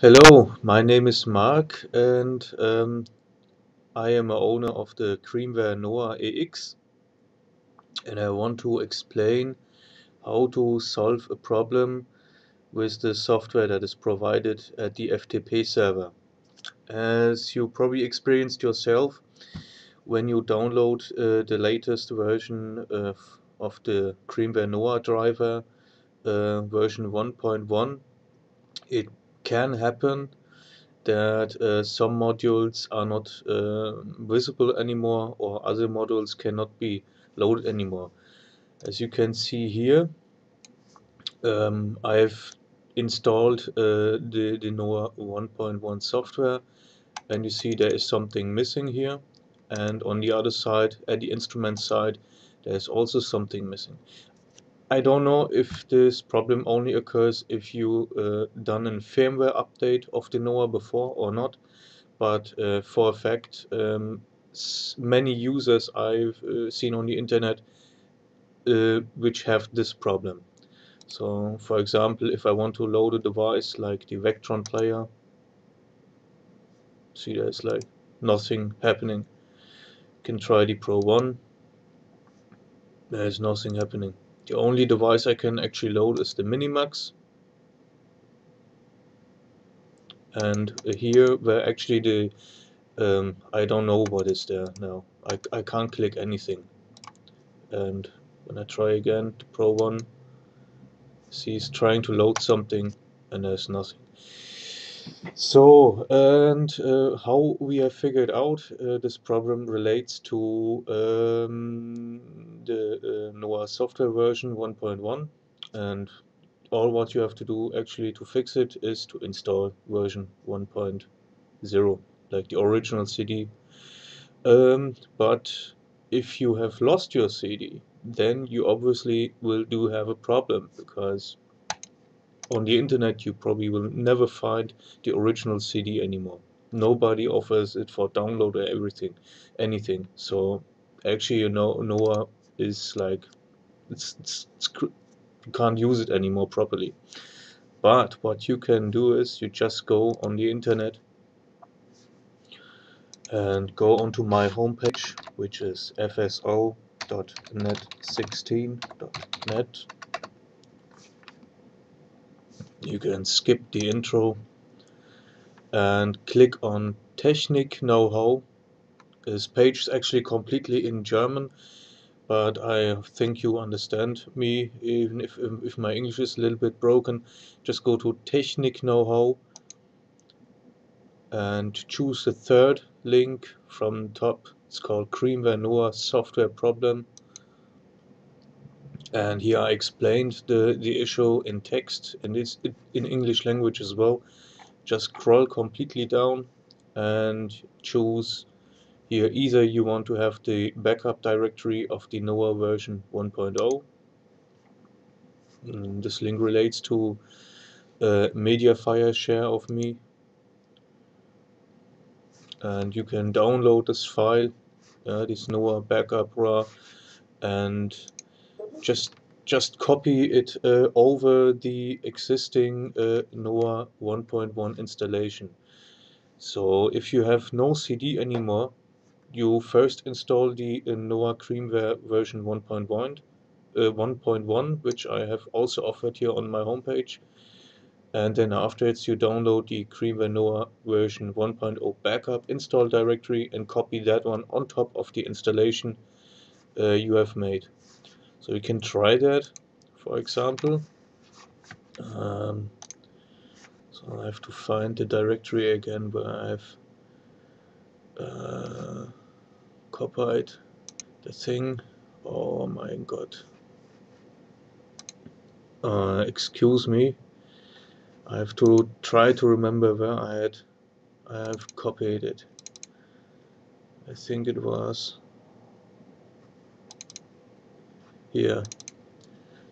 Hello, my name is Mark and um, I am a owner of the Creamware Noah EX and I want to explain how to solve a problem with the software that is provided at the FTP server. As you probably experienced yourself, when you download uh, the latest version of, of the Creamware Noah driver, uh, version 1.1, it can happen that uh, some modules are not uh, visible anymore or other modules cannot be loaded anymore. As you can see here, um, I've installed uh, the, the Noah 1.1 software and you see there is something missing here and on the other side, at the instrument side, there's also something missing. I don't know if this problem only occurs if you uh, done a firmware update of the Noah before or not, but uh, for a fact, um, many users I've uh, seen on the internet uh, which have this problem. So, for example, if I want to load a device like the Vectron player, see there's like nothing happening. Can try the Pro 1, there's nothing happening. The only device I can actually load is the Minimax. And here where actually the, um, I don't know what is there now. I, I can't click anything. And when I try again, the Pro 1, see it's trying to load something and there's nothing. So, and uh, how we have figured out uh, this problem relates to um, the uh, Noah software version 1.1 and all what you have to do actually to fix it is to install version 1.0 like the original CD. Um, but if you have lost your CD, then you obviously will do have a problem because on the internet you probably will never find the original CD anymore. Nobody offers it for download or everything, anything. So actually, you know, Noah is like, it's, it's, it's you can't use it anymore properly. But what you can do is you just go on the internet and go onto my homepage, which is fso.net16.net you can skip the intro and click on Technik Know-how. This page is actually completely in German, but I think you understand me, even if, um, if my English is a little bit broken. Just go to Technik Know-how and choose the third link from top. It's called Creamware Noah Software Problem and here I explained the, the issue in text and it's in English language as well. Just scroll completely down and choose here. Either you want to have the backup directory of the Noah version 1.0 mm, this link relates to a Mediafire share of me. And you can download this file uh, this Noah backup raw and just just copy it uh, over the existing uh, Noah 1.1 installation. So if you have no CD anymore, you first install the uh, Noah Creamware version 1.1, uh, 1.1, which I have also offered here on my homepage. And then afterwards you download the Creamware Noah version 1.0 backup install directory and copy that one on top of the installation uh, you have made. So we can try that, for example. Um, so I have to find the directory again where I've uh, copied the thing. Oh my god. Uh, excuse me. I have to try to remember where I had I have copied it. I think it was here.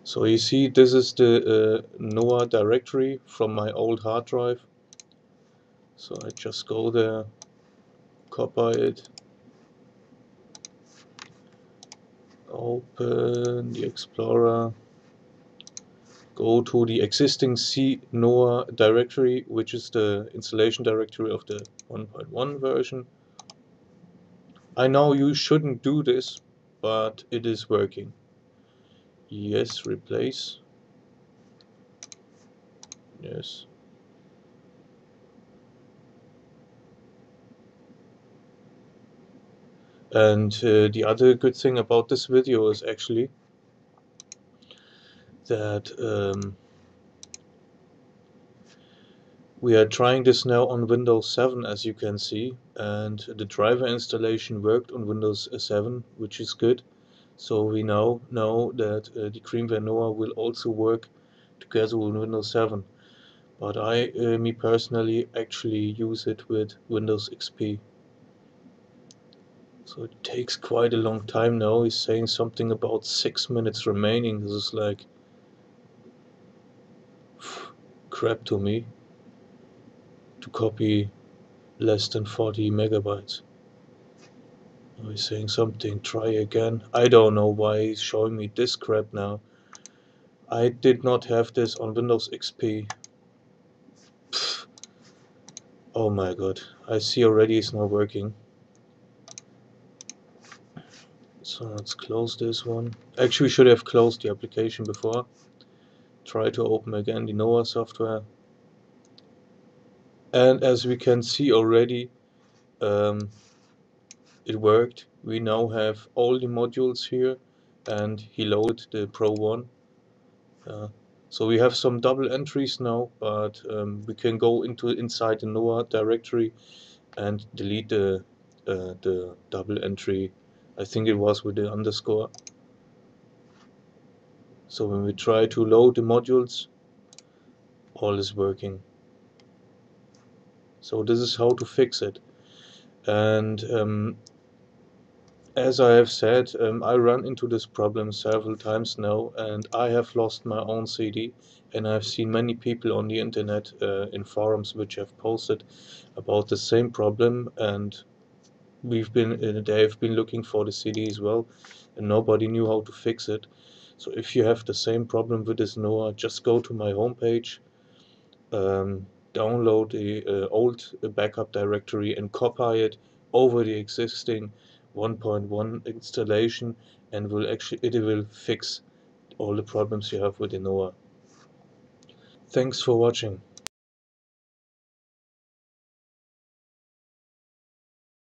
So you see this is the uh, Noah directory from my old hard drive. So I just go there, copy it, open the Explorer, go to the existing C NOA directory, which is the installation directory of the 1.1 version. I know you shouldn't do this, but it is working. Yes, replace. Yes. And uh, the other good thing about this video is actually that um, we are trying this now on Windows 7 as you can see and the driver installation worked on Windows 7 which is good so we now know that uh, the cream Noah will also work together with Windows 7 but I, uh, me personally, actually use it with Windows XP so it takes quite a long time now. He's saying something about six minutes remaining. This is like crap to me to copy less than 40 megabytes. He's saying something, try again. I don't know why he's showing me this crap now. I did not have this on Windows XP. Pfft. Oh my god, I see already it's not working. So let's close this one. Actually, we should have closed the application before. Try to open again the Noah software. And as we can see already, um, it worked. We now have all the modules here and he loaded the Pro 1. Uh, so we have some double entries now, but um, we can go into inside the Noah directory and delete the uh, the double entry I think it was with the underscore. So when we try to load the modules, all is working. So this is how to fix it. And um, as I have said, um, I run into this problem several times now and I have lost my own CD and I've seen many people on the internet uh, in forums which have posted about the same problem and we've been uh, they've been looking for the CD as well and nobody knew how to fix it. So if you have the same problem with this Noah just go to my homepage um, download the uh, old backup directory and copy it over the existing 1.1 installation and will actually it will fix all the problems you have with Noah. Thanks for watching.